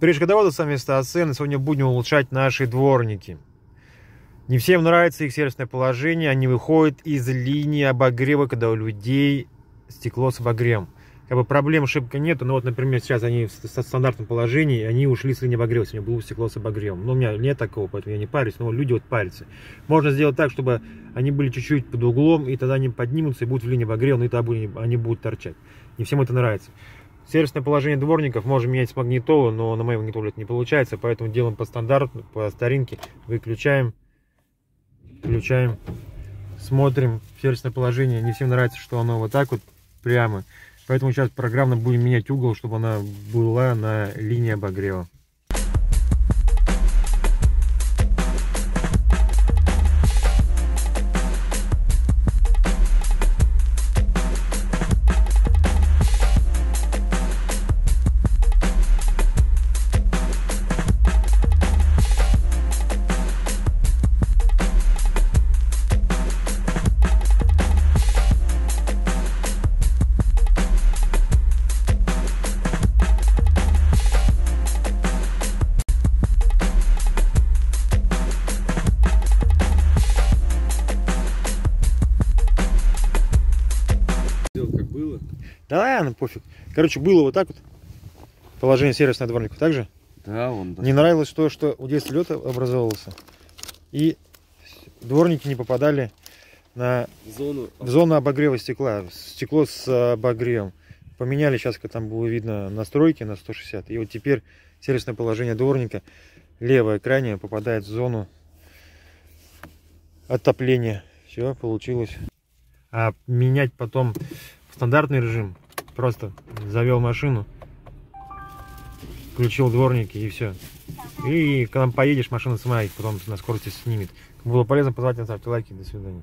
Годоводы, с вами Стасен, сегодня будем улучшать наши дворники. Не всем нравится их сервисное положение, они выходят из линии обогрева, когда у людей стекло с обогревом. Как бы проблем шибко нету, но вот, например, сейчас они в стандартном положении, они ушли с линии обогрева, сегодня было стекло с обогревом. Но у меня нет такого, поэтому я не парюсь, но люди вот парятся. Можно сделать так, чтобы они были чуть-чуть под углом, и тогда они поднимутся и будут в линии обогрева, но и тогда они будут торчать. Не всем это нравится. Сервисное положение дворников можем менять с магнитолы, но на моей магнитоле это не получается, поэтому делаем по стандарту, по старинке. Выключаем, включаем, смотрим сервисное положение. Не всем нравится, что оно вот так вот прямо. Поэтому сейчас программно будем менять угол, чтобы она была на линии обогрева. Да ладно, пофиг. Короче, было вот так вот. Положение сервисного дворника. Так же? Да, он. Да. Не нравилось то, что у детства лед образовывался. И дворники не попадали на зону, в зону обогрева стекла. Стекло с обогревом. Поменяли сейчас, как там было видно, настройки на 160. И вот теперь сервисное положение дворника, левое крайнее, попадает в зону отопления. Все, получилось. А менять потом стандартный режим. Просто завел машину, включил дворники и все. И когда поедешь, машина сама потом на скорости снимет. Было полезно, позвать, ставьте лайки. До свидания.